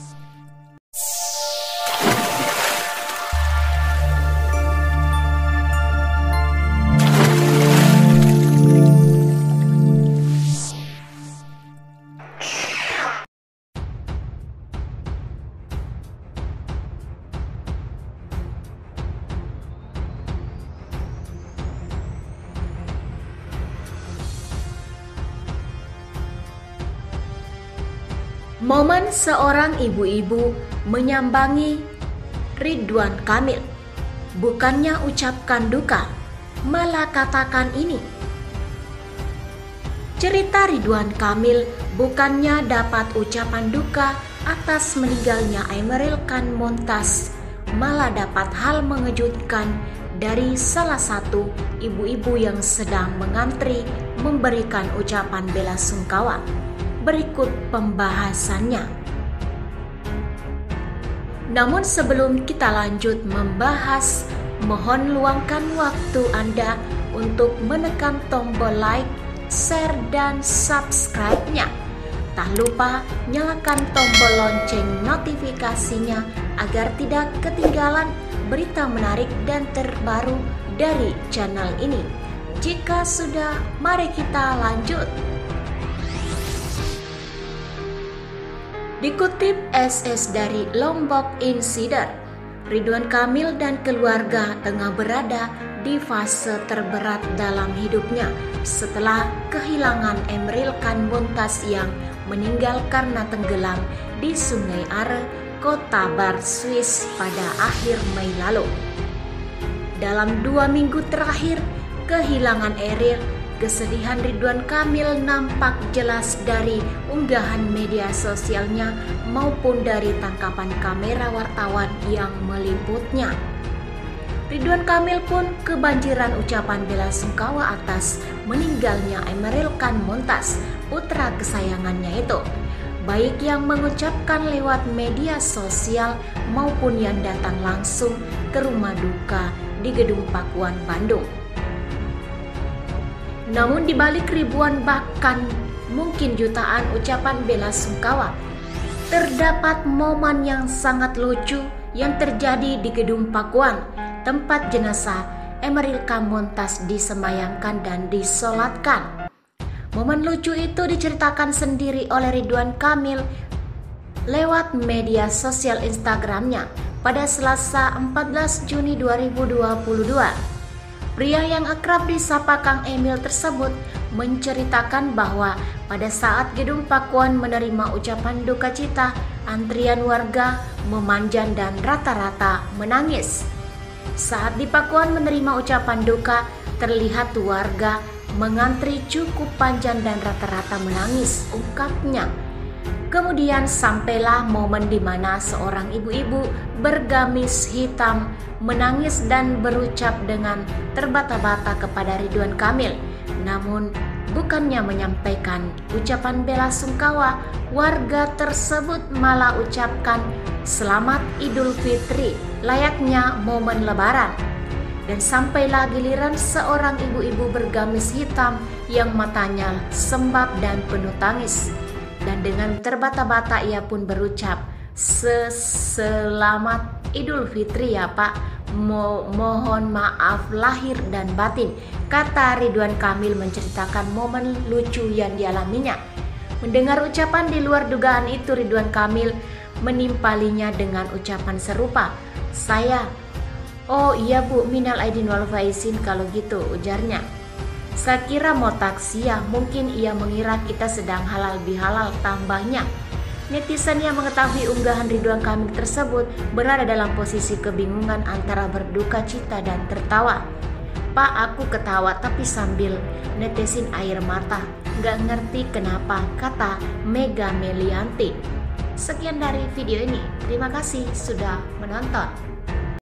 Thanks. Momen seorang ibu-ibu menyambangi Ridwan Kamil. Bukannya ucapkan duka, malah katakan ini. Cerita Ridwan Kamil bukannya dapat ucapan duka atas meninggalnya Emeril Khan Montas, malah dapat hal mengejutkan dari salah satu ibu-ibu yang sedang mengantri memberikan ucapan bela sungkawa. Berikut pembahasannya. Namun sebelum kita lanjut membahas, mohon luangkan waktu Anda untuk menekan tombol like, share, dan subscribe-nya. Tak lupa nyalakan tombol lonceng notifikasinya agar tidak ketinggalan berita menarik dan terbaru dari channel ini. Jika sudah, mari kita lanjut. Dikutip SS dari Lombok Insider, Ridwan Kamil dan keluarga tengah berada di fase terberat dalam hidupnya setelah kehilangan Emeril Khan Mumtaz yang meninggal karena tenggelam di Sungai Are, kota Bar, Swiss pada akhir Mei lalu. Dalam dua minggu terakhir, kehilangan Eril Kesedihan Ridwan Kamil nampak jelas dari unggahan media sosialnya maupun dari tangkapan kamera wartawan yang meliputnya. Ridwan Kamil pun kebanjiran ucapan bela sungkawa atas meninggalnya Emeril Khan Montas, putra kesayangannya itu. Baik yang mengucapkan lewat media sosial maupun yang datang langsung ke rumah duka di Gedung Pakuan Bandung. Namun di balik ribuan bahkan mungkin jutaan ucapan bela sungkawa, terdapat momen yang sangat lucu yang terjadi di Gedung Pakuan, tempat jenazah Emeril Kamontas disemayamkan dan disolatkan. Momen lucu itu diceritakan sendiri oleh Ridwan Kamil lewat media sosial Instagramnya pada Selasa 14 Juni 2022. Pria yang akrab disapa Kang Emil tersebut menceritakan bahwa pada saat Gedung Pakuan menerima ucapan duka cita, antrian warga memanjang dan rata-rata menangis. Saat di Pakuan menerima ucapan duka, terlihat warga mengantri cukup panjang dan rata-rata menangis, ungkapnya. Kemudian sampailah momen di mana seorang ibu-ibu bergamis hitam menangis dan berucap dengan terbata-bata kepada Ridwan Kamil. Namun bukannya menyampaikan ucapan bela sungkawa, warga tersebut malah ucapkan selamat Idul Fitri layaknya momen lebaran. Dan sampailah giliran seorang ibu-ibu bergamis hitam yang matanya sembab dan penuh tangis dan dengan terbata-bata ia pun berucap selamat Idul Fitri ya Pak Mo mohon maaf lahir dan batin kata Ridwan Kamil menceritakan momen lucu yang dialaminya mendengar ucapan di luar dugaan itu Ridwan Kamil menimpalinya dengan ucapan serupa saya Oh iya bu, minal aidin wal faizin kalau gitu ujarnya. Saya kira mau taksi ya, mungkin ia mengira kita sedang halal bihalal tambahnya. Netizen yang mengetahui unggahan Ridwan Kamil tersebut berada dalam posisi kebingungan antara berduka cita dan tertawa. Pak aku ketawa tapi sambil netesin air mata. Gak ngerti kenapa, kata Mega Melianti. Sekian dari video ini. Terima kasih sudah menonton.